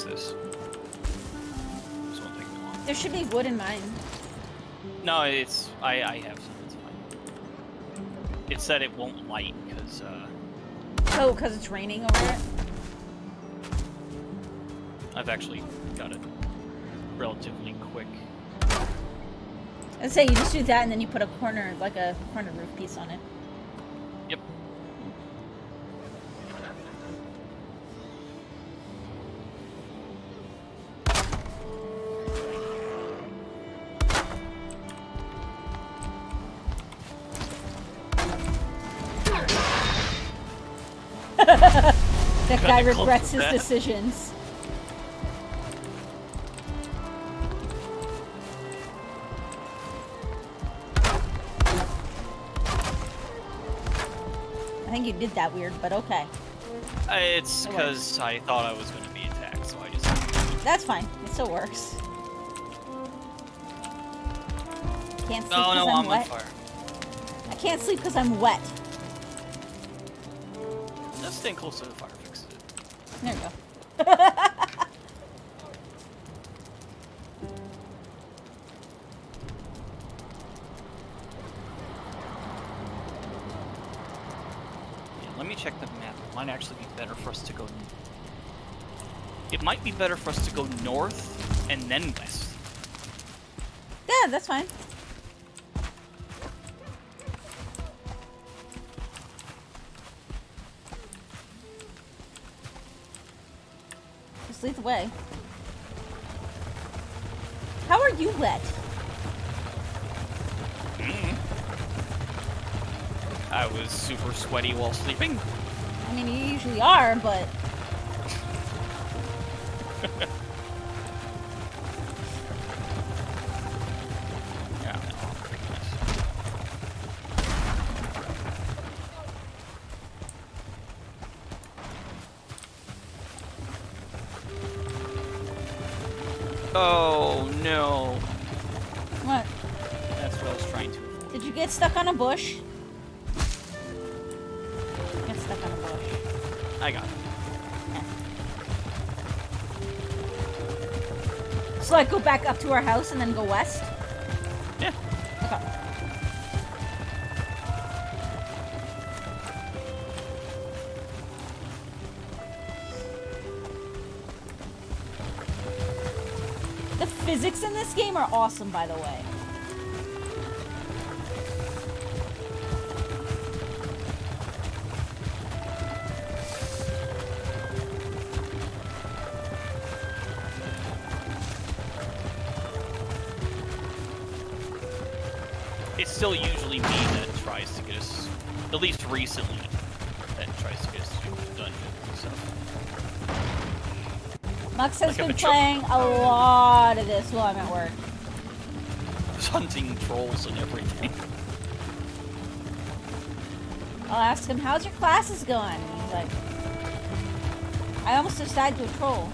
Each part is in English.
fix this. This won't take me long. There should be wood in mine. No, it's I I have some. It's fine. It said it won't light because uh, Oh, because it's raining over it? I've actually got it relatively quick. I'd say you just do that and then you put a corner, like a corner roof piece on it. Guy regrets his decisions. I think you did that weird, but okay. Uh, It's It because I thought I was going to be attacked, so I just. That's fine. It still works. Can't sleep because no, I'm I'm on wet. fire. I can't sleep because I'm wet. Just staying close to the fire. There you go. Let me check the map. It might actually be better for us to go. It might be better for us to go north and then west. Yeah, that's fine. Just lead the way. How are you wet? Mm-hmm. I was super sweaty while sleeping. I mean, you usually are, but get stuck on a bush? Get stuck on a bush. I got it. So I go back up to our house and then go west? Yeah. Okay. The physics in this game are awesome, by the way. Recently, that tries to get us to the dungeon and. Mucs has Like been playing a lot of this while I'm at work. Just hunting trolls and everything. I'll ask him, how's your classes going? He's like, I almost decided to a troll.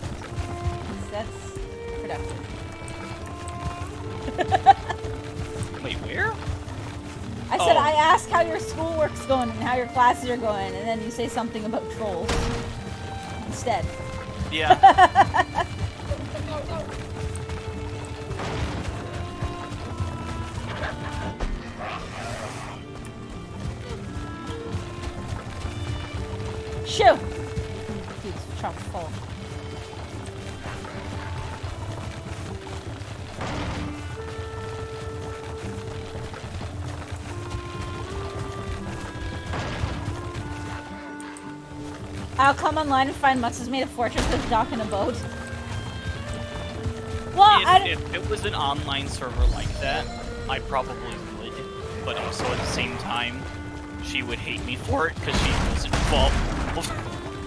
Going and how your classes are going, and then you say something about trolls instead. Yeah. I'll come online and find Mucs has made a fortress with dock and a boat. Well, if, if it was an online server like that, I probably would. But also at the same time, she would hate me for it because she was involved.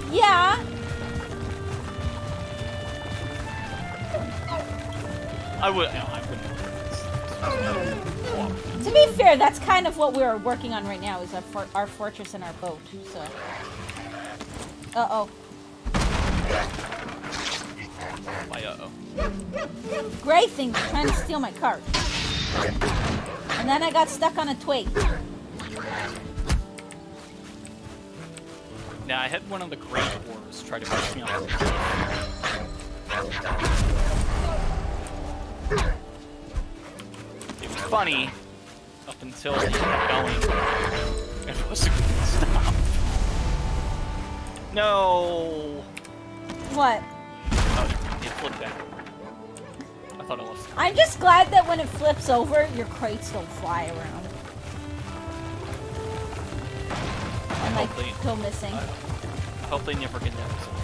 yeah, I would. No, I wouldn't. To be fair, that's kind of what we're working on right now is our, for our fortress and our boat. So, uh oh, Why, uh oh. gray thing's trying to steal my cart, and then I got stuck on a twig. Now I had one of the great wars try to push me off. It was funny up until it kept going. It wasn't. No! What? Oh, it flipped back. I thought I lost the I'm just glad that when it flips over, your crates don't fly around. And like Hopefully. go missing. I hope they never get that.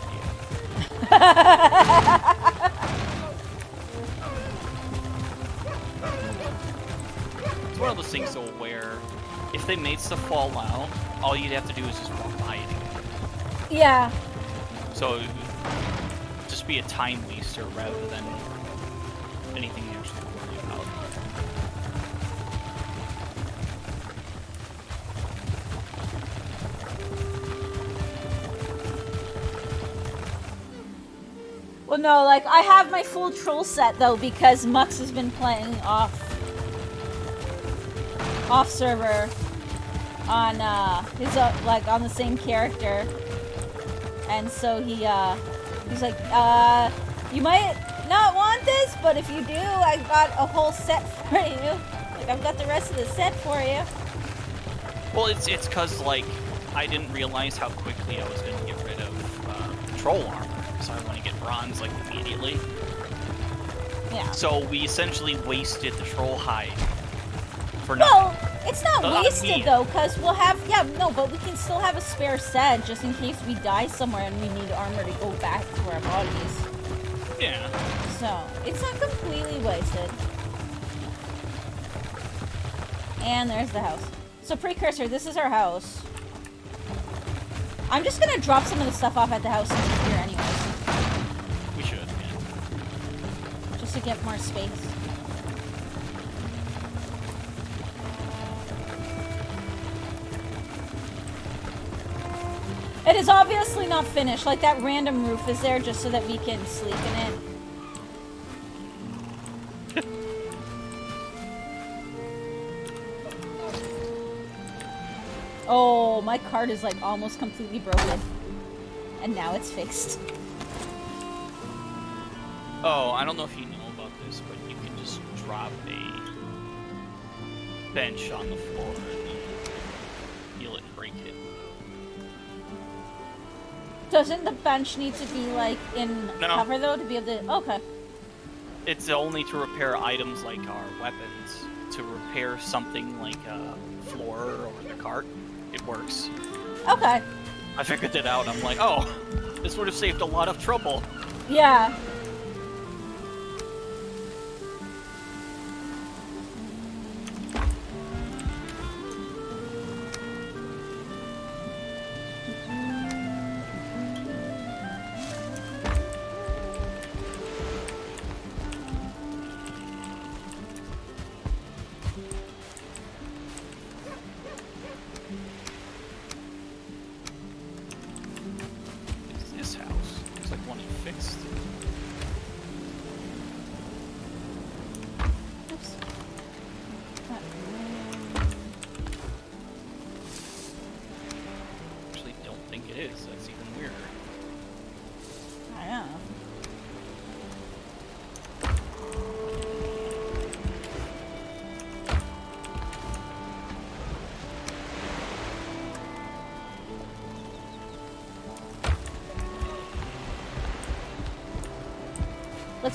It's one of those things though where if they made stuff fall out, all you'd have to do is just walk it. Yeah. So just be a time waster rather than anything you actually worry about. Well, no, like I have my full troll set though because Mucs has been playing off off server on uh his uh, like on the same character, and so he uh he's like uh you might not want this, but if you do, I've got a whole set for you. Like I've got the rest of the set for you. Well, it's it's cause like I didn't realize how quickly I was gonna get rid of uh, troll armor, so I want to get bronze like immediately. Yeah. So we essentially wasted the troll hide for nothing. Well, it's not wasted though, because we'll have yeah no, but we can still have a spare set just in case we die somewhere and we need armor to go back to our bodies. yeah. So it's not completely wasted. And there's the house. So precursor, this is our house. I'm just gonna drop some of the stuff off at the house and here anyways, We should. Yeah. just to get more space. It is obviously not finished. Like that random roof is there just so that we can sleep in it. Oh, my card is like almost completely broken. And now it's fixed. Oh, I don't know if you know about this, but you can just drop a bench on the floor and heal it break it. Doesn't the bench need to be like in No. cover though to be able to? Oh, okay. It's only to repair items like our weapons. To repair something like a floor or the cart, it works. Okay. I figured it out. I'm like, oh, this would have saved a lot of trouble. Yeah.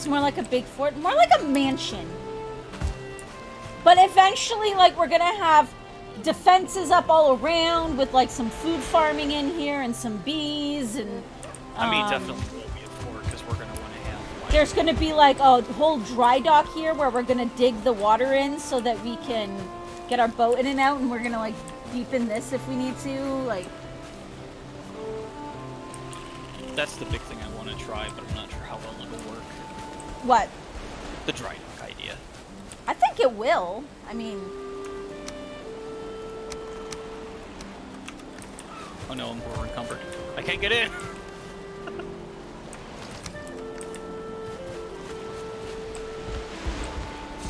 Looks more like a big fort, more like a mansion. But eventually, like, we're gonna have defenses up all around with, like, some food farming in here and some bees and. I mean, um, definitely will be a fort because we're gonna want to have. Like, there's gonna be like a whole dry dock here where we're gonna dig the water in so that we can get our boat in and out, and we're gonna like deepen this if we need to. Like, that's the big thing I want to try, but I'm not sure what? The dry dock idea. I think it will. I mean, Oh no, we're encumbered. I can't get in.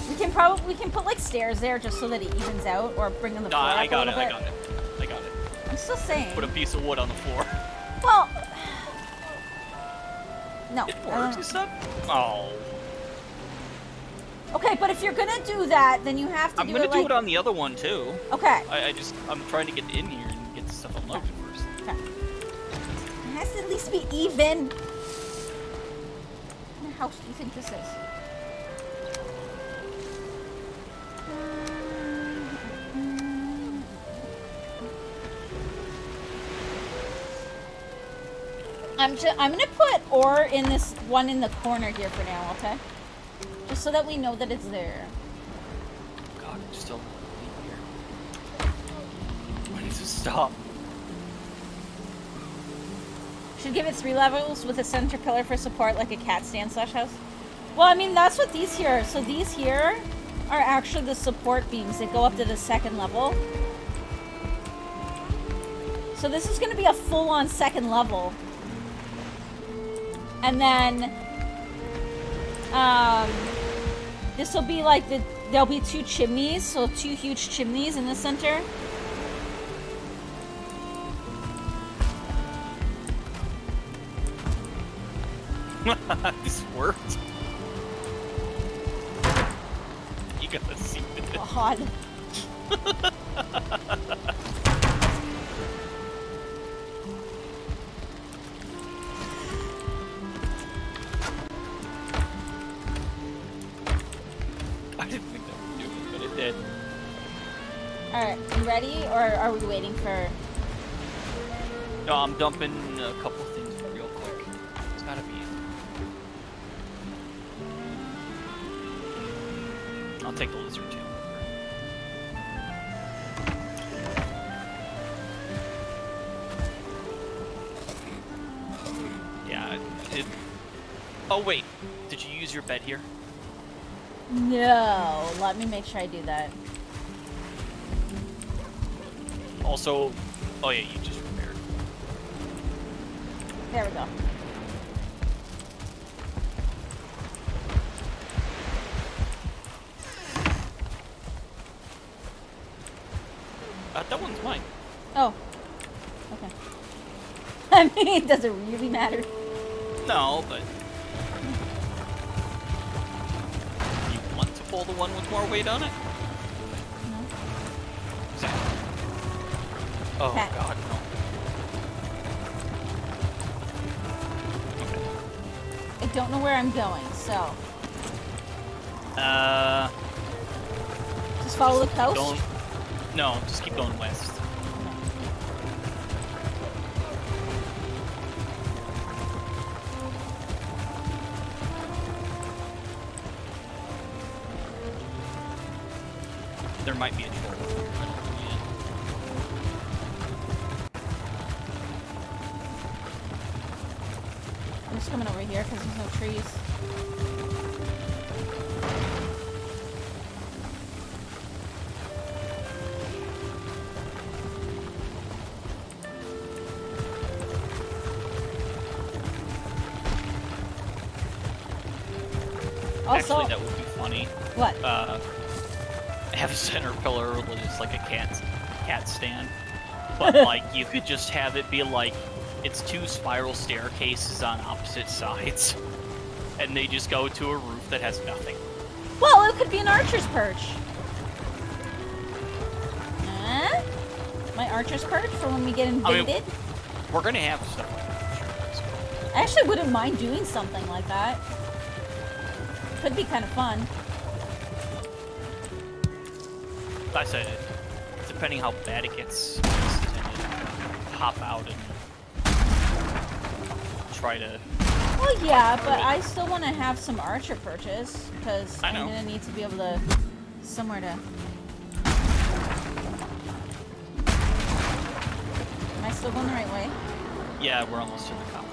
we can probably we can put like stairs there just so that it evens out, or bring in the floor I got it. little I got it. I got it. I'm still saying. Put a piece of wood on the floor. Well, No. It works. Uh, that? Oh, Okay, but if you're gonna do that, then you have to I'm do gonna it do like. it on the other one too. Okay. I, I just I'm trying to get in here and get stuff unloaded first. Okay. It has to at least be even. What house do you think this is? I'm just, I'm gonna put ore in this one in the corner here for now, okay? So that we know that it's there. God, I'm still here. When does it stop? Should give it three levels with a center pillar for support, like a cat stand slash house. Well, I mean that's what these here. are. So these here are actually the support beams that go up to the second level. So this is going to be a full-on second level, and then um, this will be like the there'll be two chimneys, so two huge chimneys in the center. this worked. You gotta see it. Oh, God. No, I'm dumping a couple things real quick. It's gotta be. I'll take the lizard too. Yeah, it. Oh wait, did you use your bed here? No, let me make sure I do that. Also, oh yeah, you. There we go. Uh, that one's mine. Oh, okay. I mean, does it really matter? No, but you want to pull the one with more weight on it? No. Exactly. Oh Pat. God, don't know where I'm going, so Uh, just follow the coast. going. No, just keep going west. Stand, but like you could just have it be like it's two spiral staircases on opposite sides, and they just go to a roof that has nothing. Well, it could be an archer's perch. Huh? My archer's perch for when we get I mean- invaded? We're gonna have stuff like that. Sure, that's cool. I actually wouldn't mind doing something like that. Could be kind of fun. I said, depending how bad it gets, hop out and try to. Well, yeah, but I still want to have some archer perches because I'm gonna need to be able to somewhere to. Am I still going the right way? Yeah, we're almost to the cop.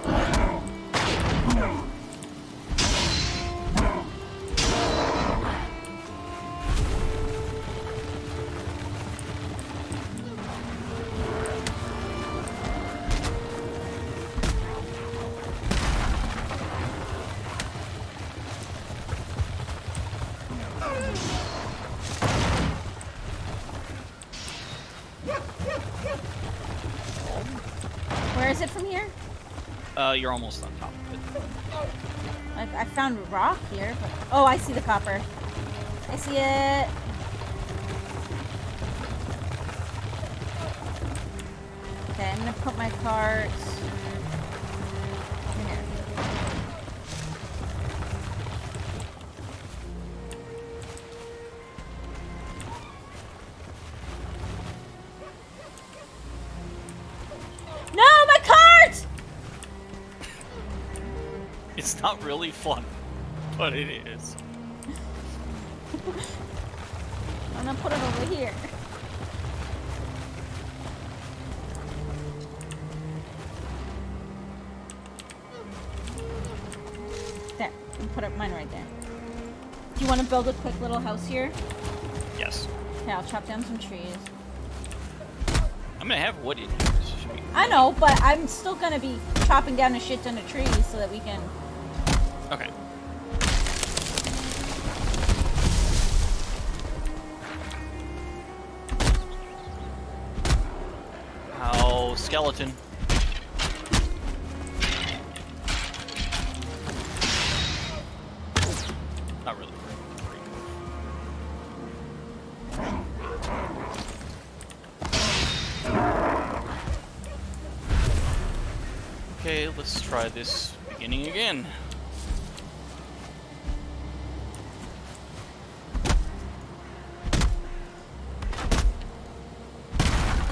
You're almost on top of it. I found rock here, but oh, I see the copper. I see it. Okay, I'm gonna put my cart. Fun, but it is. I'm gonna put it over here. There, and put up mine right there. Do you want to build a quick little house here? Yes. Okay, I'll chop down some trees. I'm gonna have wood in here. This should be- I know, but I'm still gonna be chopping down a shit ton of trees so that we can. Okay, let's try this beginning again.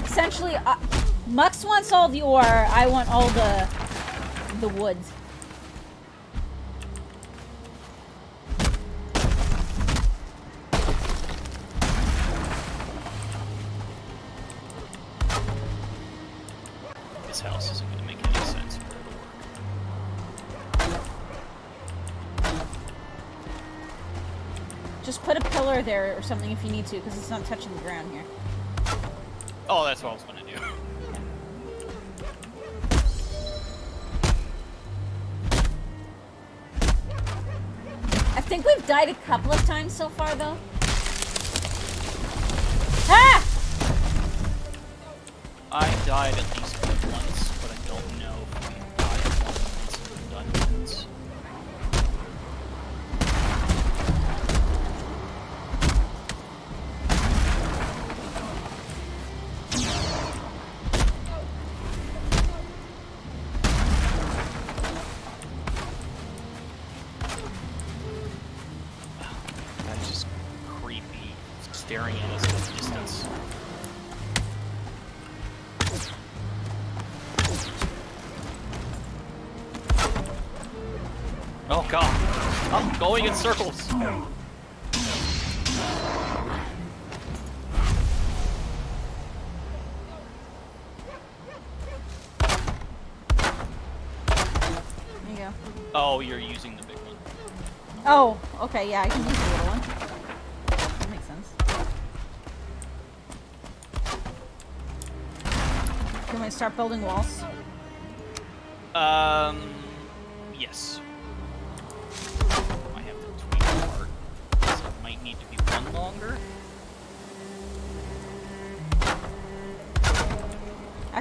Essentially, uh, Mucs wants all the ore. I want all the the wood. There or something if you need to, because it's not touching the ground here. Oh, that's what I was going to do. I think we've died a couple of times so far, though. Ah! I died in circles. There you go. Oh, you're using the big one. Oh, okay, yeah, I can use the little one. That makes sense. Can we start building walls?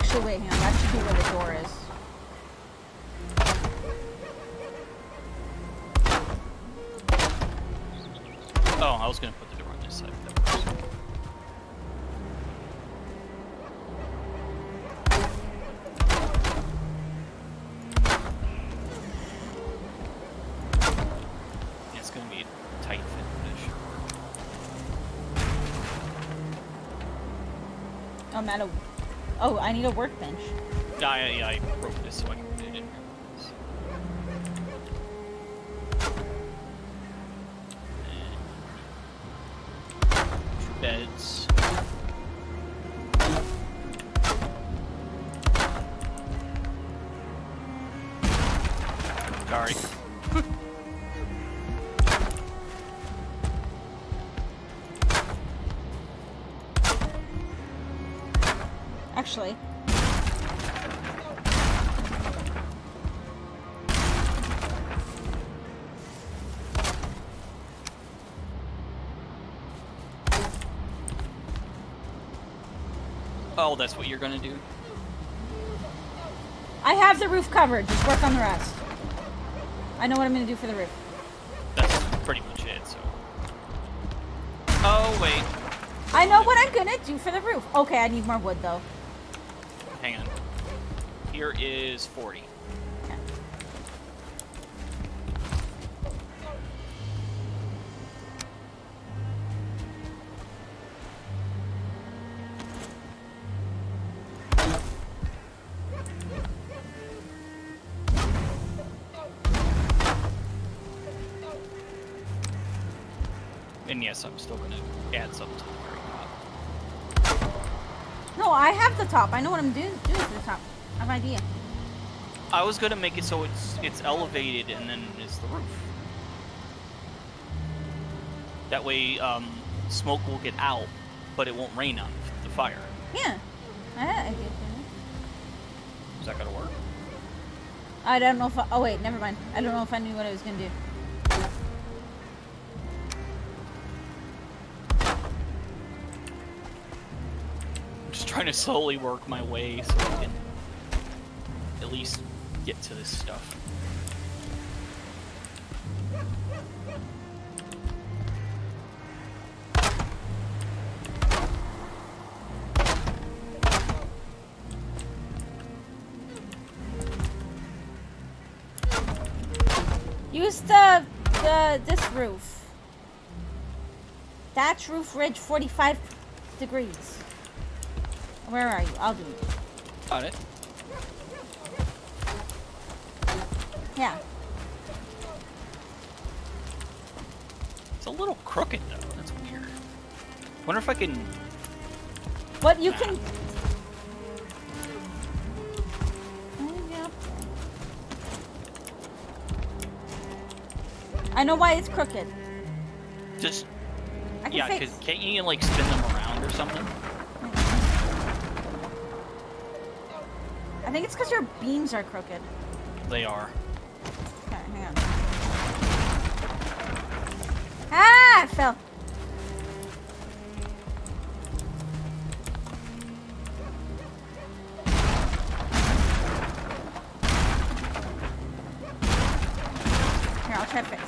Actually, wait, hang on. That should be where the door is. Oh, I was gonna put the door on this side. That it's gonna be a tight fit, but it should work. Oh, I need a workbench. That's what you're gonna do? I have the roof covered. Just work on the rest. I know what I'm gonna do for the roof. That's pretty much it, so. Oh, wait. I know what I'm gonna do for the roof. Okay, I need more wood though. Hang on. Here is 40. I'm still gonna add some to the very top. No, I have the top. I know what I'm doing doing to the top. I have an idea. I was gonna make it so it's it's elevated and then it's the roof. That way, um, smoke will get out, but it won't rain on the fire. Yeah. I had idea. Is that gonna work? I don't know if I, oh wait, never mind. I don't know if I knew what I was gonna do. Just trying to slowly work my way so I can at least get to this stuff. Use the the this roof. Thatch roof ridge 45 degrees. Where are you? I'll do it. Got it. Yeah. It's a little crooked though. That's weird. Wonder if I can. What you can. I know why it's crooked. Just I can yeah, cause can't you like spin them around or something? Think it's because your beams are crooked. They are. Okay, hang on. Ah, I fell. Here, I'll try to fix.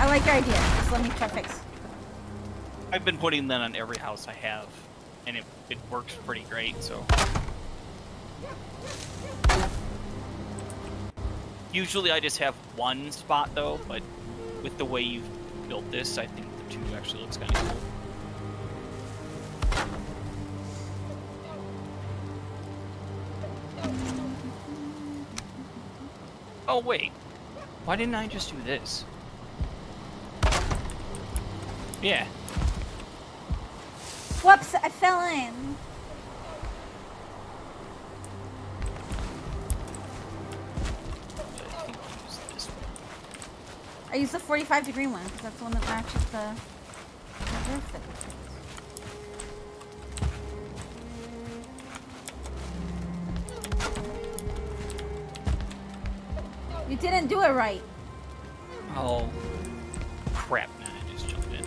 I like your idea. Just let me try to fix. I've been putting that on every house I have, and it it works pretty great. So. Usually I just have one spot though, but with the way you've built this, I think the two actually looks kind of cool. Oh wait, why didn't I just do this? Yeah, Whoops, I fell in. I used the 45 degree one because that's the one that matches the, the roof that we fixed. You didn't do it right. Oh, crap! Nah, I just jumped in.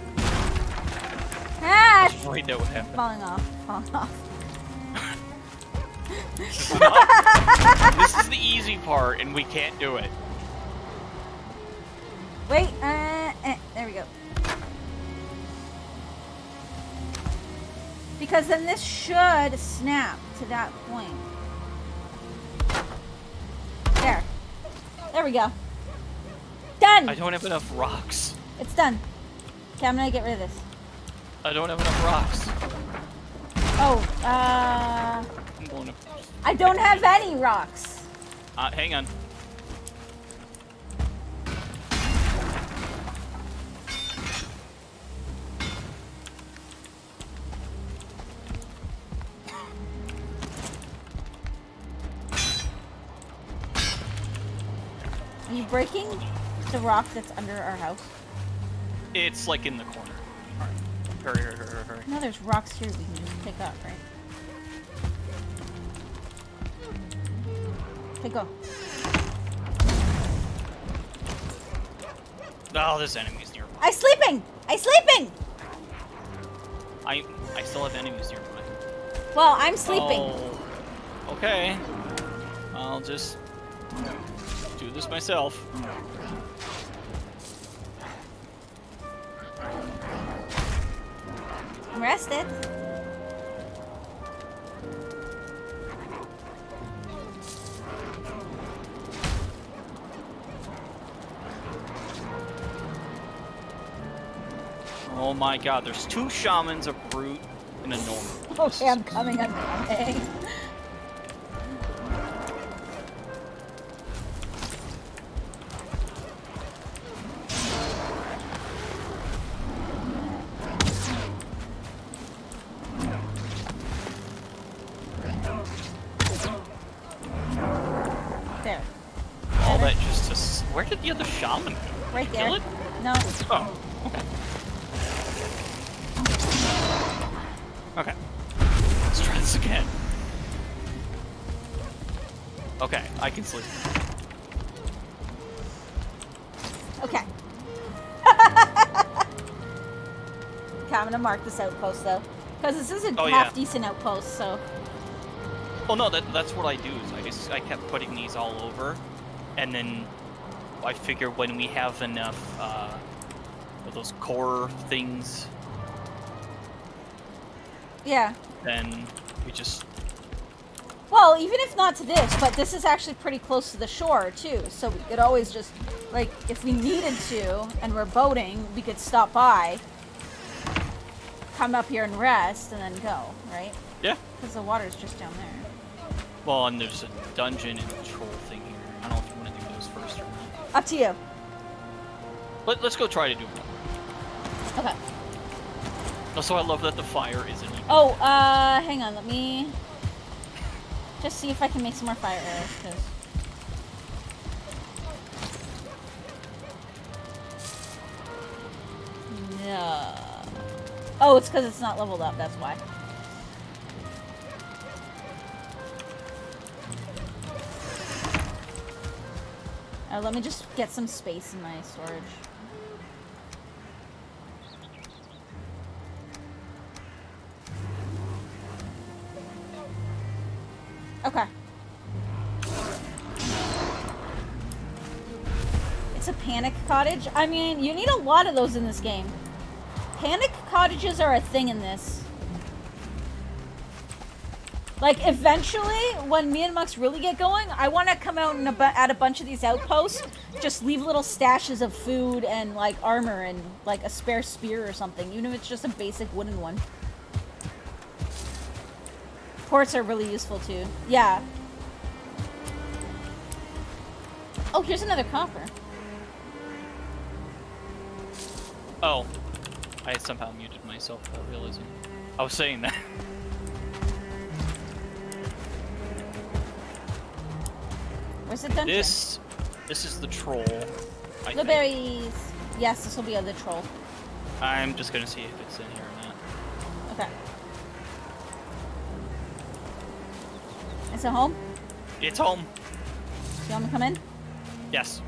Ah, I was worried that would happen. falling off, falling off. This is, this is the easy part, and we can't do it. Wait, uh, eh, there we go. Because then this should snap to that point. There. There we go. Done! I don't have enough rocks. It's done. Okay, I'm gonna get rid of this. I don't have enough rocks. Oh, uh... I'm going to. I don't have any rocks. Uh, hang on. The rock that's under our house? It's like in the corner. Hurry, hurry, hurry, hurry, hurry. No, there's rocks here we can just pick up, right? Okay, go. Oh, there's enemies nearby. I sleeping! I sleeping! I I still have enemies nearby. Well, I'm sleeping. Oh. Okay. I'll just do this myself. I'm. Oh my god, there's two shamans, a brute, and a normal. Okay, I'm coming, I'm coming. Mark this outpost though. Because this is a Oh, half yeah. decent outpost, so. Oh no, that, that's what I do. Is I just I kept putting these all over, and then I figure when we have enough uh, of those core things, Yeah. then we just Well, even if not to this, but this is actually pretty close to the shore too, so we could always just, like, if we needed to and we're boating, we could stop by, come up here and rest, and then go, right? yeah. Because the water's just down there. Well, and there's a dungeon and a troll thing here. I don't know if you want to do those first or not. Up to you. Let, let's go try to do one. Okay. Also, I love that the fire isn't. even- Oh, uh, hang on, let me just see if I can make some more fire arrows, because. No. Oh, it's because it's not leveled up, that's why. Uh, let me just get some space in my storage. Okay. It's a panic cottage. I mean, you need a lot of those in this game. Panic cottages are a thing in this. Like, eventually, when me and Mucs really get going, I want to come out and at a bunch of these outposts, just leave little stashes of food and, like, armor and, like, a spare spear or something, even if it's just a basic wooden one. Ports are really useful, too. Yeah. Oh, here's another copper. Oh, I somehow muted myself without realizing. I was saying that. Where's the dungeon? This, this is the troll. I think. Blueberries! Yes, this will be other troll. I'm just gonna see if it's in here or not. Okay. Is it home? It's home. Do you want me to come in? Yes.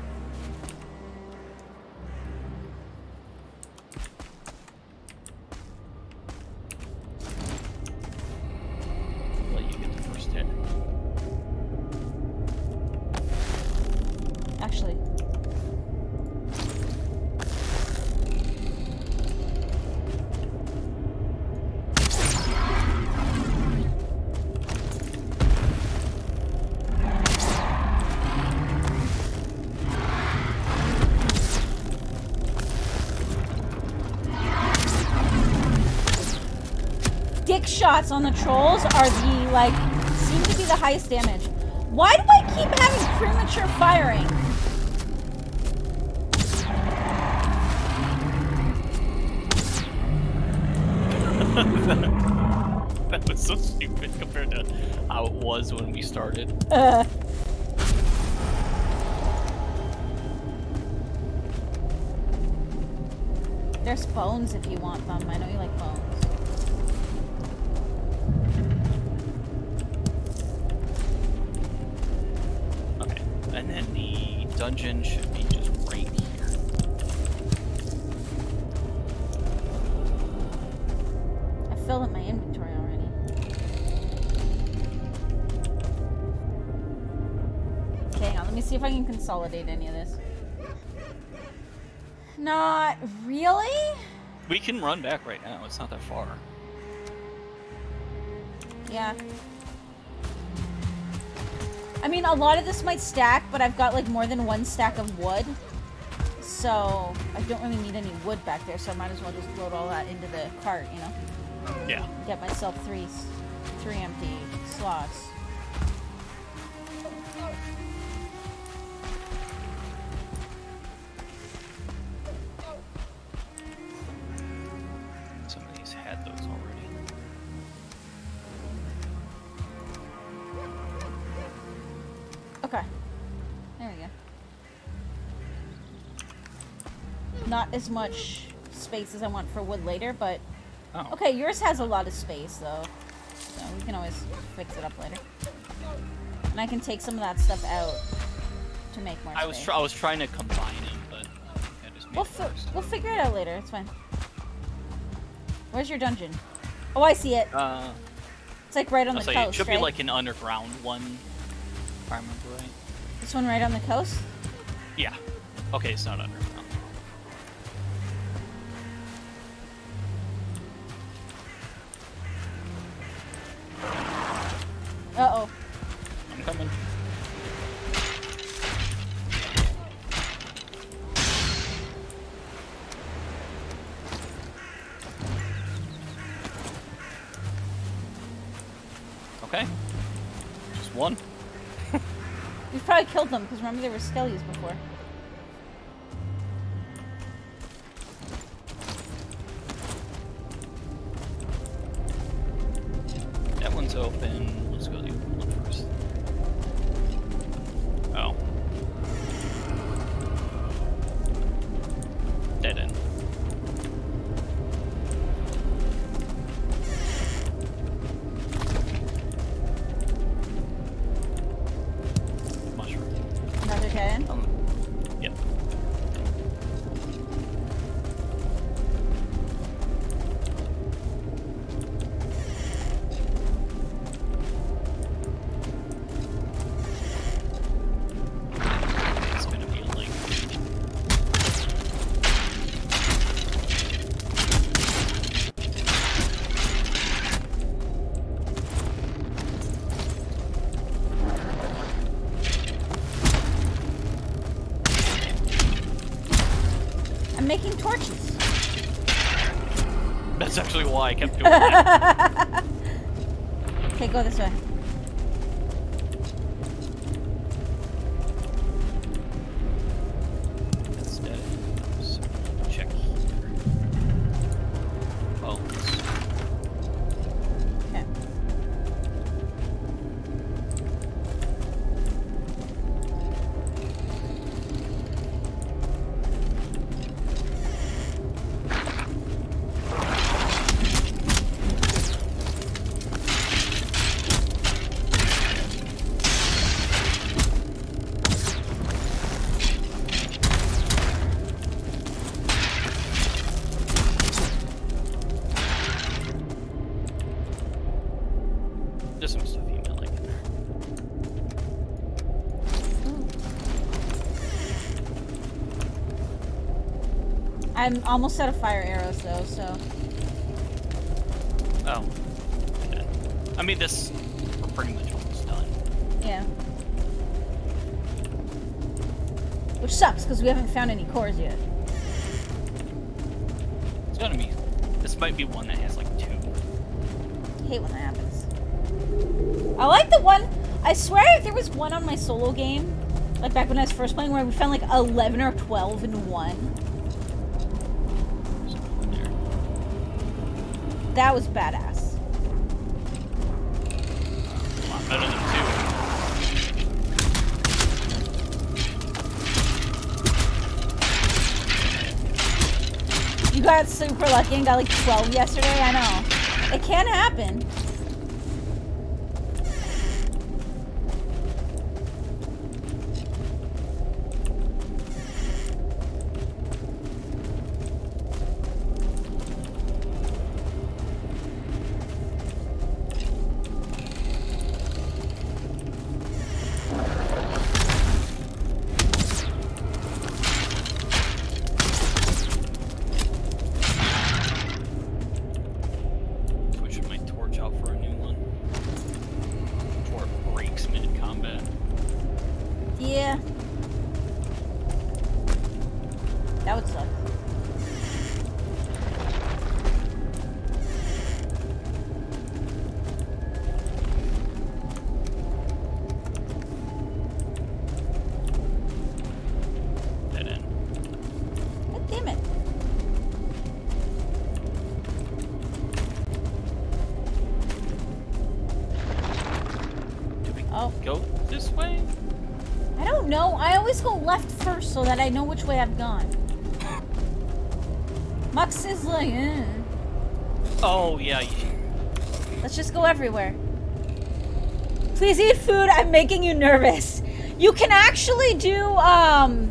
Shots on the trolls are the, like, seem to be the highest damage. Why do I keep having premature firing? That was so stupid compared to how it was when we started. Uh. There's bones if you want them. I know you like bones. Dungeon should be just right here. I filled up my inventory already. Okay, hang on. Let me see if I can consolidate any of this. Not really? We can run back right now. It's not that far. Yeah. I mean, a lot of this might stack, but I've got like more than one stack of wood. So I don't really need any wood back there, so I might as well just load all that into the cart, you know? Yeah. Get myself three, three empty slots. Not as much space as I want for wood later, but Oh. okay, yours has a lot of space though. So we can always fix it up later. And I can take some of that stuff out to make more I was space. tr- I was trying to combine them, but I think I just made We'll, fi- we'll figure it out later. It's fine. Where's your dungeon? Oh, I see it. Uh, It's like right on the say coast, it should right? be like an underground one, if I remember right. This one right on the coast? Yeah. Okay, it's not underground. Remember they were skellies before. That's actually why I kept doing that. Okay, go this way. I'm almost out of fire arrows though, so Oh. Okay. I mean, this we're pretty much almost done. yeah. Which sucks because we haven't found any cores yet. It's gonna be. This might be one that has like two. I hate when that happens. I like the one. I swear there was one on my solo game, like back when I was first playing, where we found like 11 or 12 in one. There's one there. That was badass. A lot better than two. You got super lucky and got like 12 yesterday. I know. It can happen. I know which way I've gone. Mucs is like, eh. Oh yeah. let's just go everywhere. Please eat food. I'm making you nervous. You can actually do, um...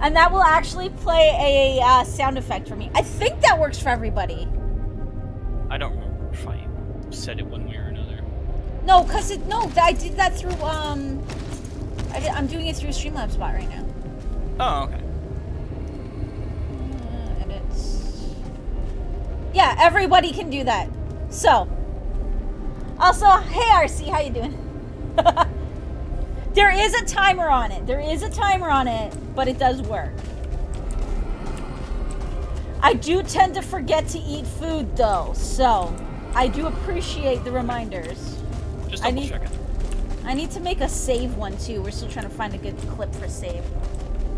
And that will actually play a uh, sound effect for me. I think that works for everybody. I don't remember if I said it one way or another. No, cause it no, I did that through um. I I'm doing it through Streamlabs bot right now. Oh okay. Uh, edits. Yeah, everybody can do that. So. Also, hey RC, how you doing? there is a timer on it. There is a timer on it, but it does work. I do tend to forget to eat food though, so I do appreciate the reminders. Just I double need- checking. I need to make a save one too. We're still trying to find a good clip for save.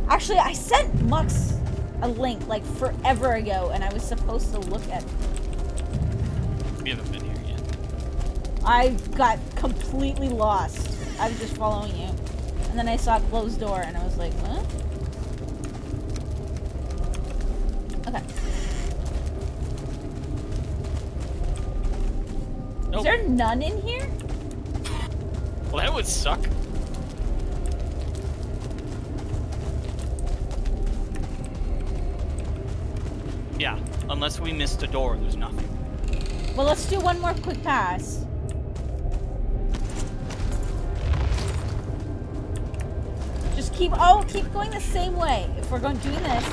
Actually, I sent Mucs a link like forever ago, and I was supposed to look at. We haven't been here yet. I got completely lost. I was just following you, and then I saw a closed door, and I was like, "What?" Okay. Nope. Is there none in here? Well, that would suck. Yeah, unless we missed a door, there's nothing. Well, let's do one more quick pass. Just keep, oh, keep going the same way. If we're going doing this,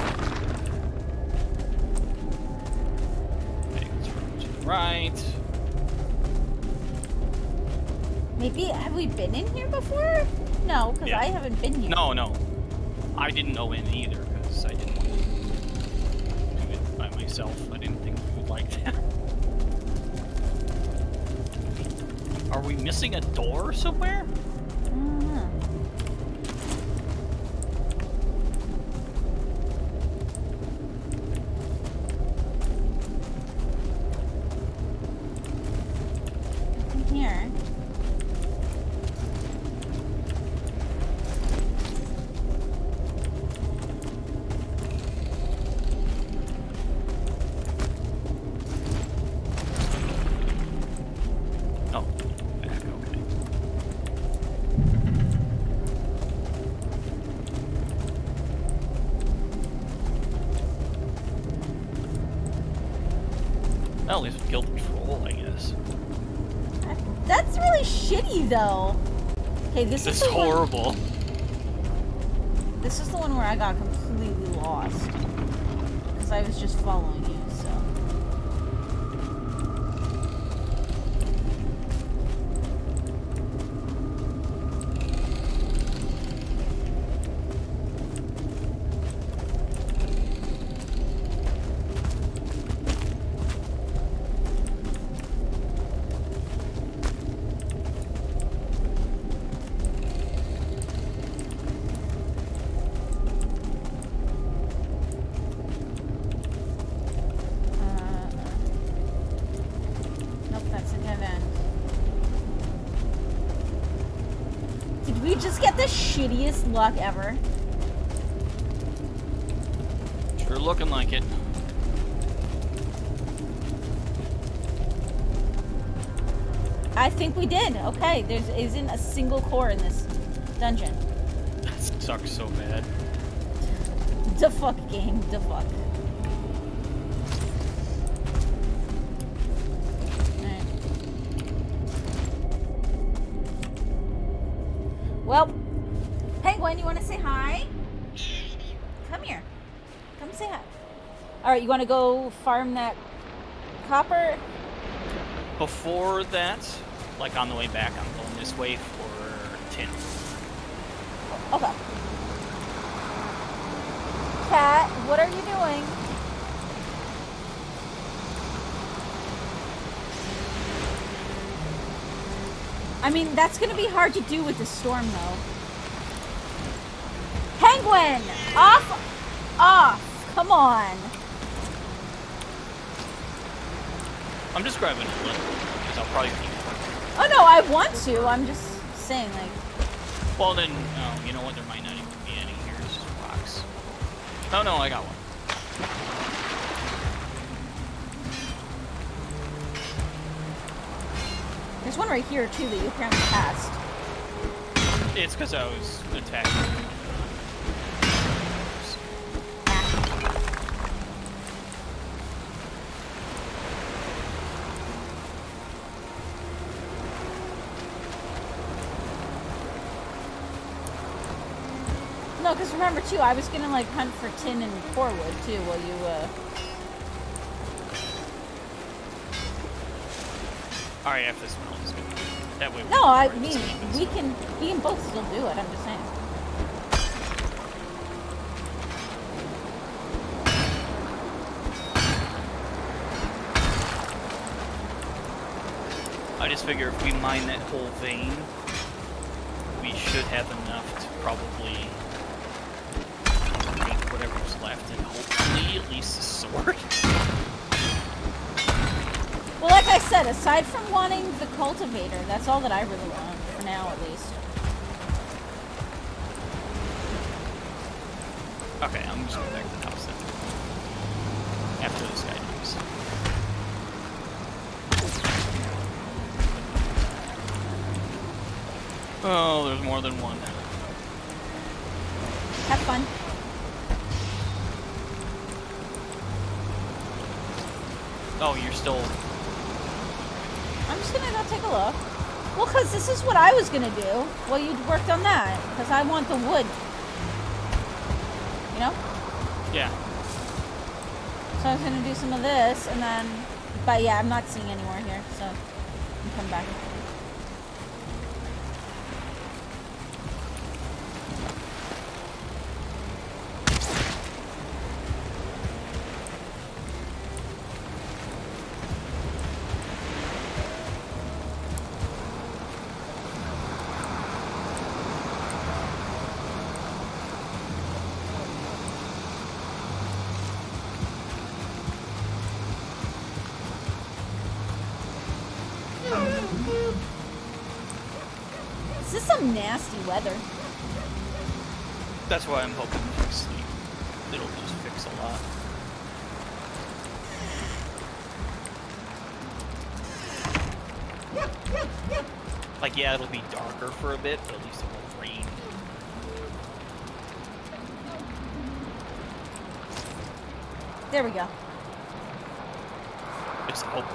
Okay, let's run to the right. Maybe, have we been in here before? No, because Yeah. I haven't been here. No, no. I didn't know in either, because I didn't want to do it by myself. I didn't think we would like that. Are we missing a door somewhere? This, This is the one- horrible. This is the one where I got completely lost. Because I was just following shittiest luck ever? Sure looking like it. I think we did. Okay, there isn't a single core in this dungeon. That sucks so bad. The fuck game, the fuck. You want to go farm that copper? Before that, like on the way back, I'm going this way for tin. Okay. Cat, what are you doing? I mean, that's gonna be hard to do with the storm, though. Penguin! Off! Off! Come on! I'm just grabbing little because I'll probably keep. Oh no, I want to. I'm just saying, like, Well then, oh, you know what? There might not even be any here. It's just rocks. Oh no, I got one. there's one right here too that you apparently passed. It's because I was attacking. No, because remember too, I was gonna like hunt for tin and core wood too while you, uh. Alright, after this one, is good. That way. we No, I mean, this game and we can, we can both still do it, I'm just saying. I just figure if we mine that whole vein, we should have enough to probably make whatever's left and hopefully at least a sword. Well, like I said, aside from wanting the cultivator, that's all that I really want, for now at least. Okay, I'm just going back to the house then. After this guy leaves. Oh, there's more than one. I'm just gonna go take a look. Well, because this is what I was gonna do Well, you worked on that. Because I want the wood. You know? Yeah. So I was gonna do some of this, and then... But yeah, I'm not seeing any more here, so... I'm coming back. That's why I'm hoping to fix sleep. It'll just fix a lot. Like, yeah, it'll be darker for a bit, but at least it won't rain. There we go. It's won't.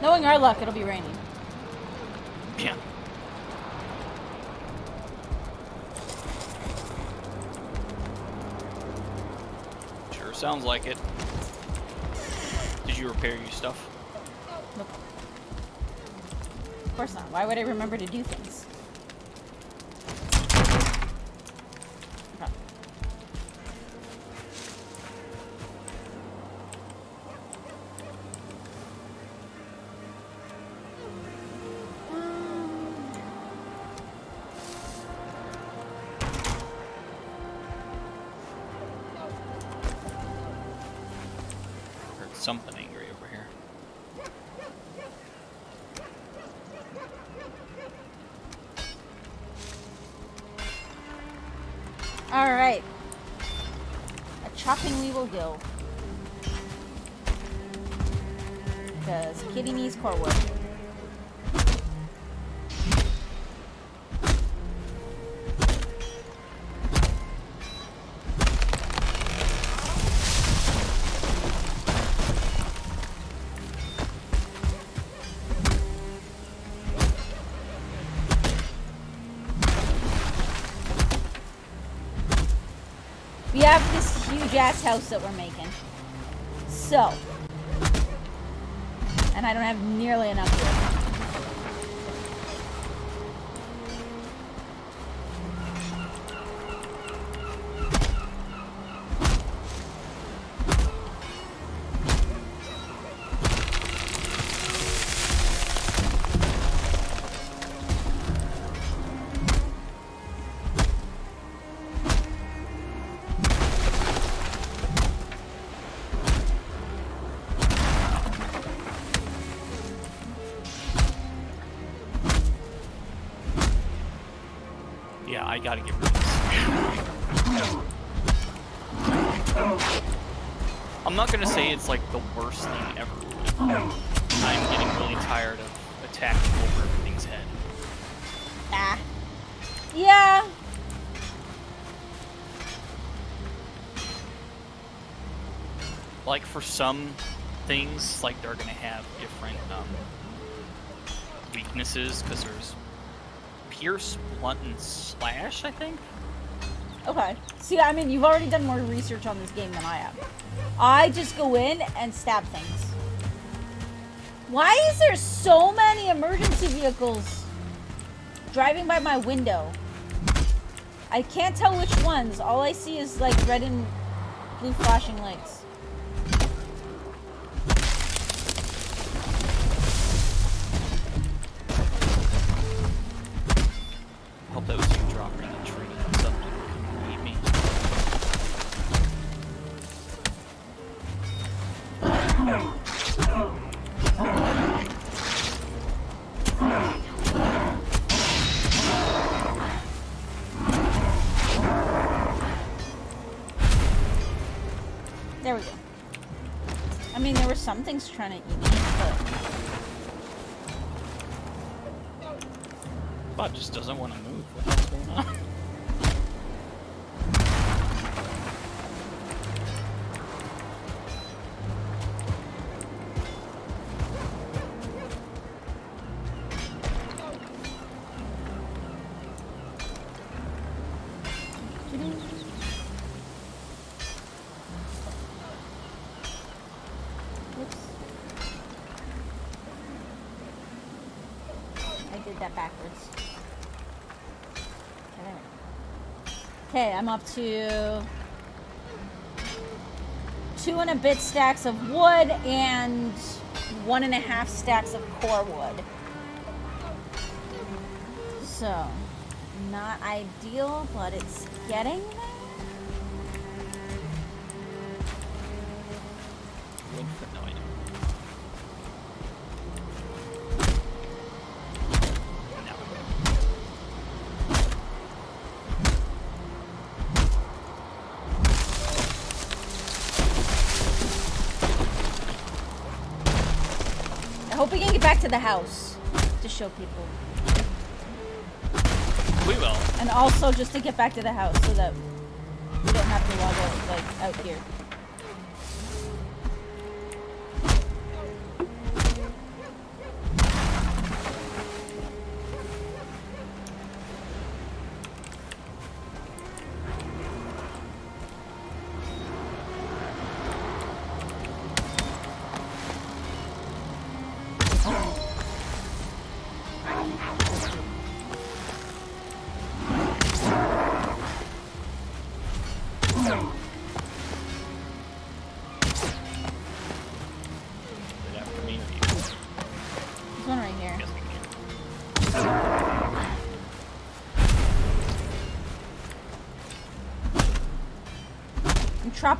Knowing our luck, it'll be raining. Yeah. Sure sounds like it. Did you repair your stuff? Nope. Of course not. Why would I remember to do things? Wood. We have this huge ass house that we're making. So. And I don't have nearly enough I gotta get rid of this. I'm not gonna say it's like the worst thing ever, I'm getting really tired of attacking over everything's head. Ah. Yeah. Like for some things, like they're gonna have different um, weaknesses because there's pierce, blunt, and slash. I think. Okay. See, I mean, you've already done more research on this game than I have. I just go in and stab things. Why is there so many emergency vehicles driving by my window? I can't tell which ones. All I see is like red and blue flashing lights. Mean, there were some things trying to eat me, but just doesn't want to move. Did that backwards. Okay, I'm up to two and a bit stacks of wood and one and a half stacks of core wood. So, not ideal, but it's getting there. The house to show people. We will. And also just to get back to the house so that we don't have to log out like out here.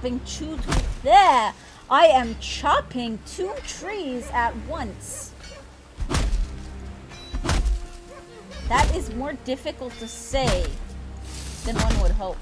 Chopping two. There, I am chopping two trees at once. That is more difficult to say than one would hope.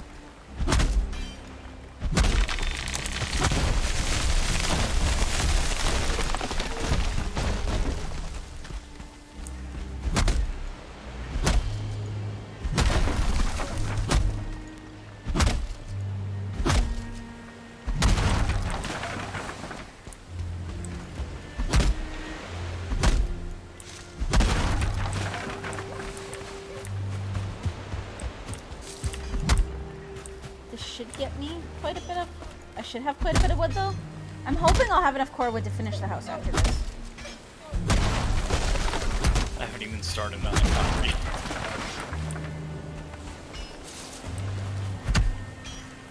Should have quite a bit of wood though. I'm hoping I'll have enough core wood to finish the house after this. I haven't even started on the concrete.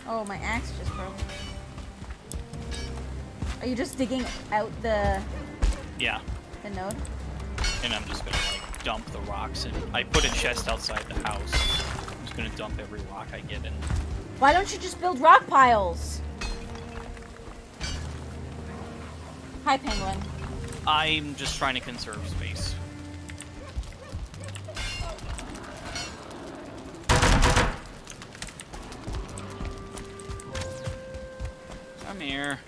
Oh, my axe just broke. Are you just digging out the Yeah, the node? and I'm just gonna like dump the rocks and I put a chest outside the house. I'm just gonna dump every rock I get in. Why don't you just build rock piles? Hi, penguin. I'm just trying to conserve space. Come here.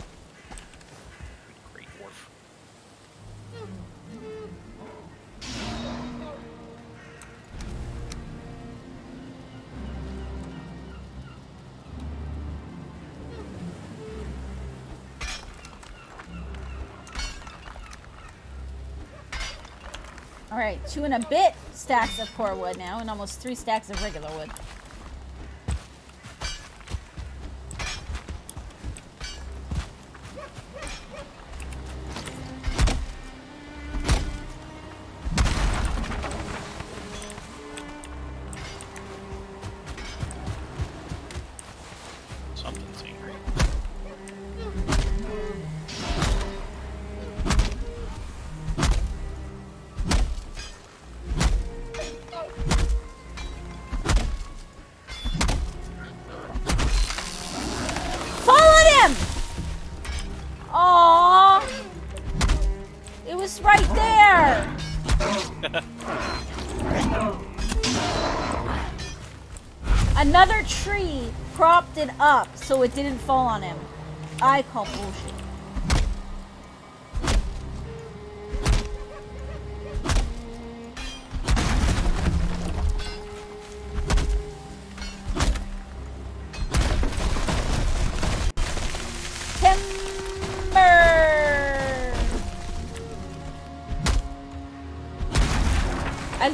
Two and a bit stacks of core wood now, and almost three stacks of regular wood. It up so it didn't fall on him. I call bullshit.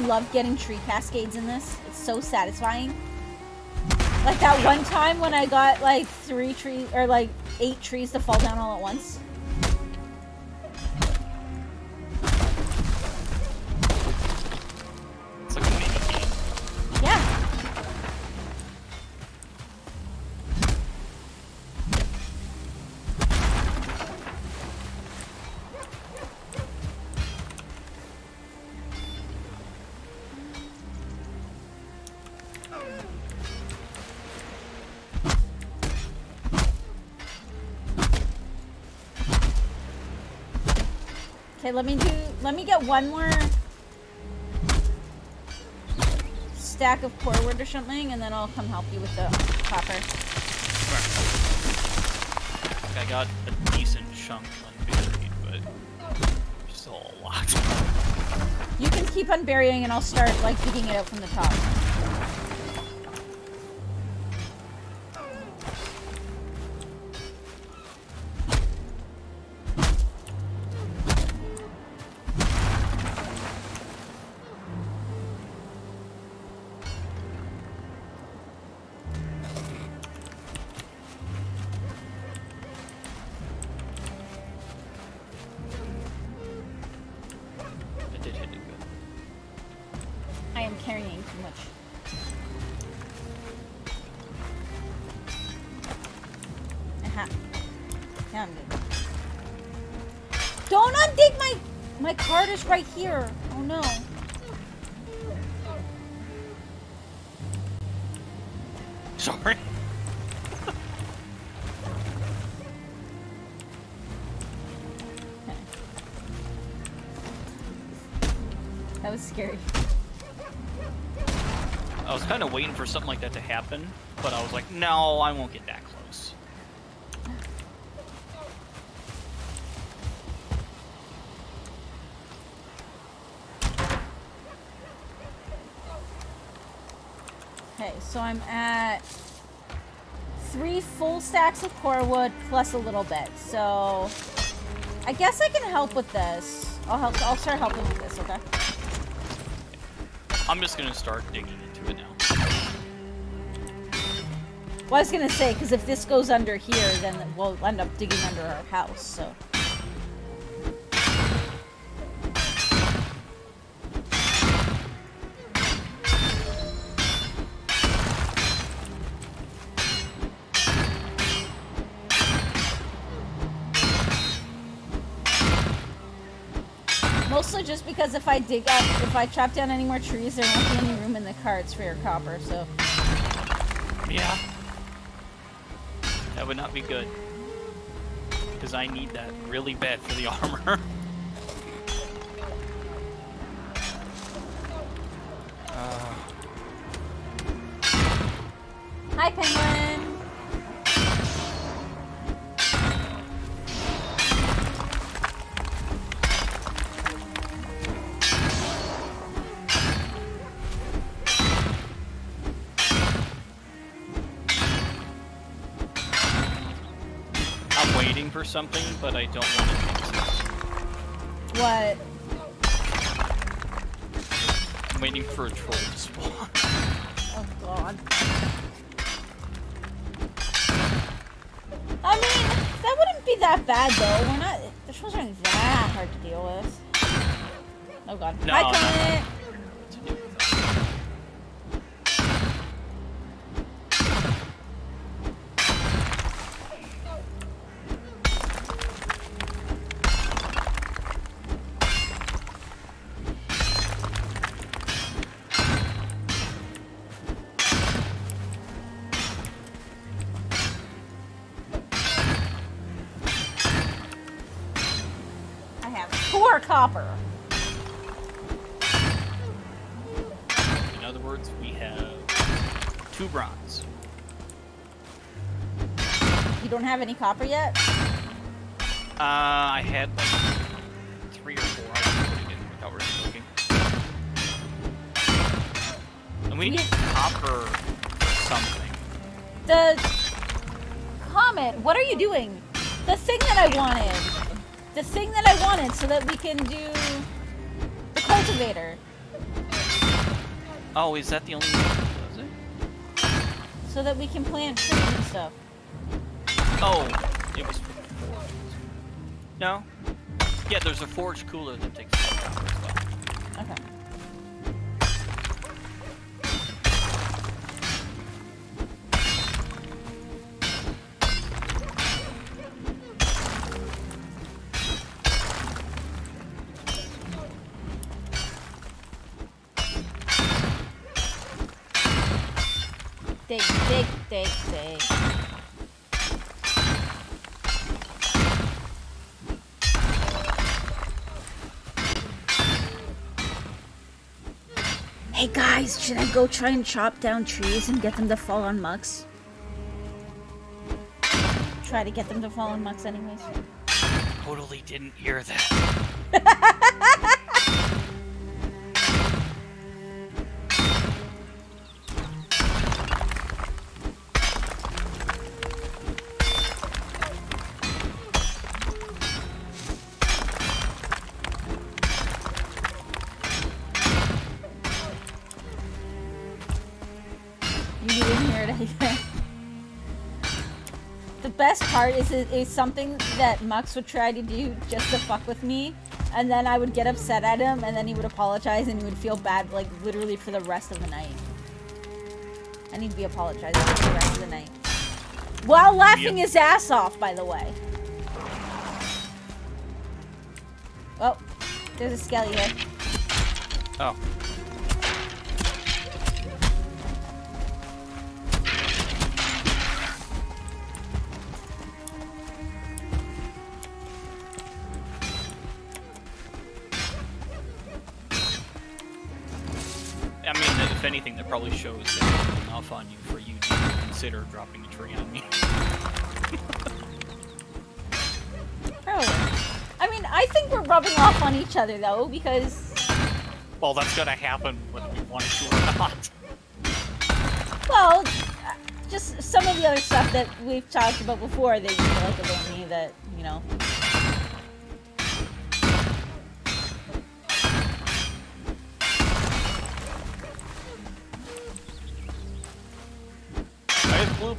Love getting tree cascades in this. It's so satisfying. Like that one time when I got like three trees or like eight trees to fall down all at once. Okay, let me do let me get one more stack of core wood or something, and then I'll come help you with the copper. I got a decent chunk unburied, but still a lot. You can keep on burying, and I'll start like digging it out from the top. Scary. I was kind of waiting for something like that to happen, but I was like, no, I won't get that close. Okay, so I'm at three full stacks of core wood plus a little bit. So I guess I can help with this. I'll help. I'll start helping with this. Okay. I'm just gonna start digging into it now. Well, I was gonna say because if this goes under here, then we'll end up digging under our house. So because if I dig up, if I chop down any more trees, there won't be any room in the carts for your copper, so. Yeah. That would not be good. Because I need that really bad for the armor. uh, Hi, Penguin! Something, but I don't want to. What? I'm waiting for a troll to spawn. Oh, God. I mean, that wouldn't be that bad, though. We're not... The trolls aren't that hard to deal with. Oh, God. No, Hi, no, have any copper yet? Uh, I had like three or four. I put it in without really looking. And we need Yeah. copper something. The comet, what are you doing? The thing that I wanted. The thing that I wanted so that we can do the cultivator. Oh, is that the only one that does it? So that we can plant trees and stuff. Oh, it was. No? Yeah, there's a forge cooler that takes. Okay. Should I go try and chop down trees and get them to fall on Mucs? Try to get them to fall on Mucs anyways. Totally didn't hear that. Part is it is something that Mucs would try to do just to fuck with me, and then I would get upset at him, and then he would apologize, and he would feel bad, like literally for the rest of the night. And he'd be apologizing for the rest of the night, while laughing Yep. his ass off. By the way. Oh, there's a skelly here. Oh. Enough on you for you to consider dropping a tree on me. Probably. I mean, I think we're rubbing off on each other though, because Well, that's gonna happen whether we want it to or not. Well, uh, just some of the other stuff that we've talked about before that you like about me that, you know.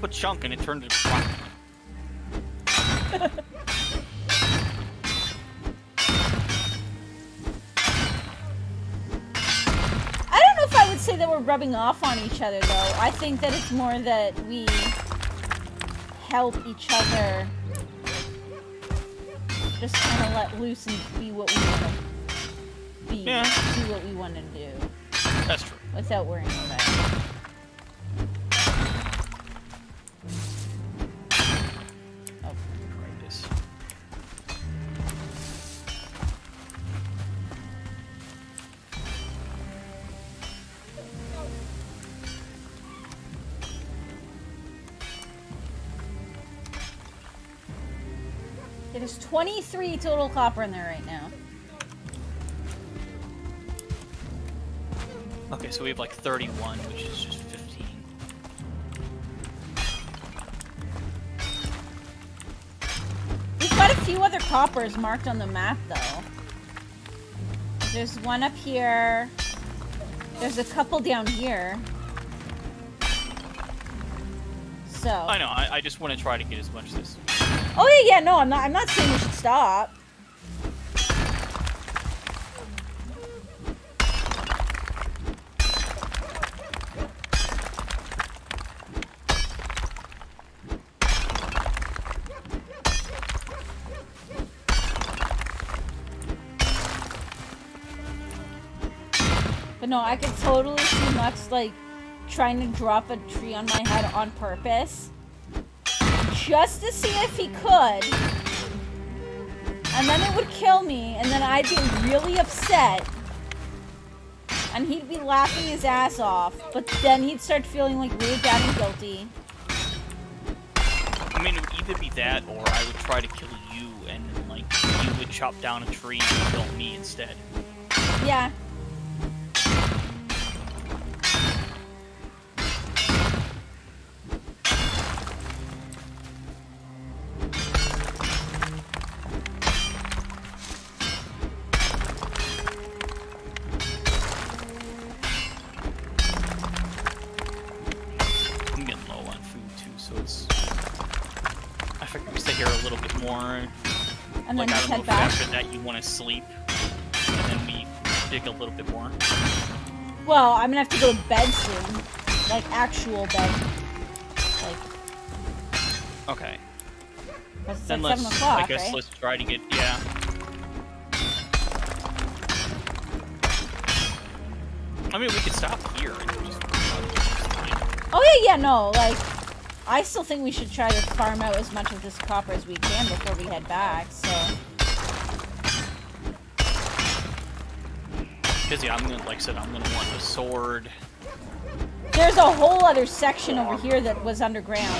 Up a chunk and it turned to rock. I don't know if I would say that we're rubbing off on each other though. I think that it's more that we help each other just kind of let loose and be what we want. To be Yeah. do what we want to do That's true. without worrying about it. 23 total copper in there right now. Okay, so we have like 31, which is just 15. We've got a few other coppers marked on the map, though. There's one up here. There's a couple down here. So. I know. I, I just want to try to get as much as this. Oh yeah, yeah. No, I'm not. I'm not saying you should stop. But no, I could totally see Mucs like trying to drop a tree on my head on purpose just to see if he could. And then it would kill me, and then I'd be really upset. And he'd be laughing his ass off, but then he'd start feeling like really bad and guilty. I mean, it would either be that, or I would try to kill you, and like you would chop down a tree and kill me instead. Yeah. After that you want to sleep, and then we dig a little bit more. Well, I'm gonna have to go to bed soon. Like, actual bed. Like, Okay. it's Then like let's. 7 I guess right? let's try to get. Yeah. I mean, we could stop here and just. Oh yeah, yeah, no, like I still think we should try to farm out as much of this copper as we can before we head back. So Yeah, I'm gonna, like I said, I'm gonna want the sword. there's a whole other section over here that was underground.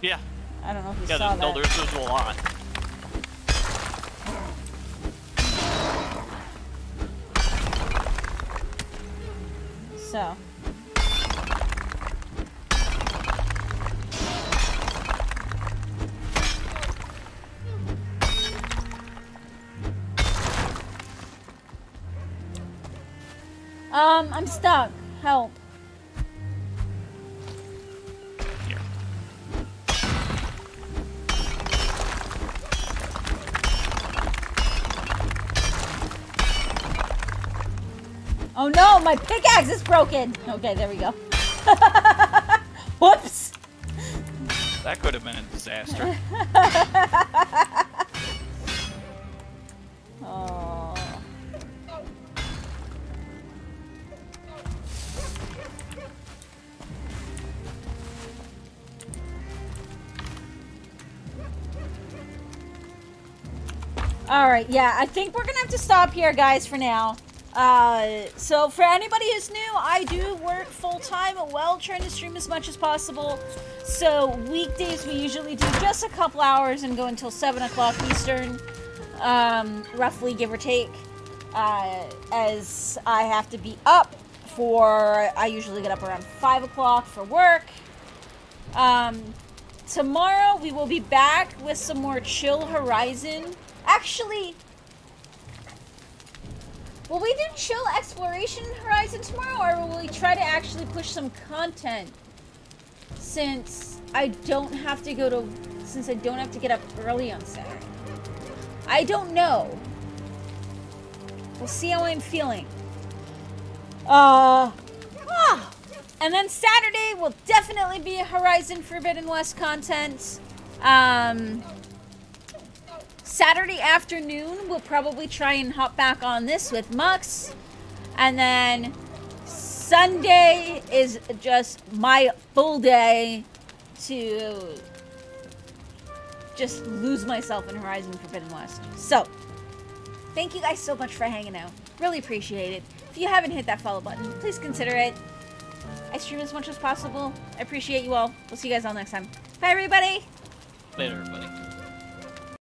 Yeah. I don't know if you Yeah. saw There's, no, that. there's, there's a lot. So I'm stuck. Help. Here. Oh no, my pickaxe is broken. Okay, there we go. Whoops. That could have been a disaster. right, yeah, I think we're gonna have to stop here, guys, for now. Uh, so for anybody who's new, I do work full time while trying to stream as much as possible. So weekdays we usually do just a couple hours and go until seven o'clock Eastern, um, roughly give or take. Uh, as I have to be up for, I usually get up around five o'clock for work. Um, tomorrow we will be back with some more Chill Horizon. Actually, will we do Chill Exploration Horizon tomorrow, or will we try to actually push some content? Since I don't have to go to, since I don't have to get up early on Saturday. I don't know. We'll see how I'm feeling. Uh, ah. And then Saturday will definitely be Horizon Forbidden West content. Um, Saturday afternoon, we'll probably try and hop back on this with Mucs. And then Sunday is just my full day to just lose myself in Horizon Forbidden West. So, thank you guys so much for hanging out. Really appreciate it. If you haven't hit that follow button, please consider it. I stream as much as possible. I appreciate you all. We'll see you guys all next time. Bye, everybody! Later, everybody.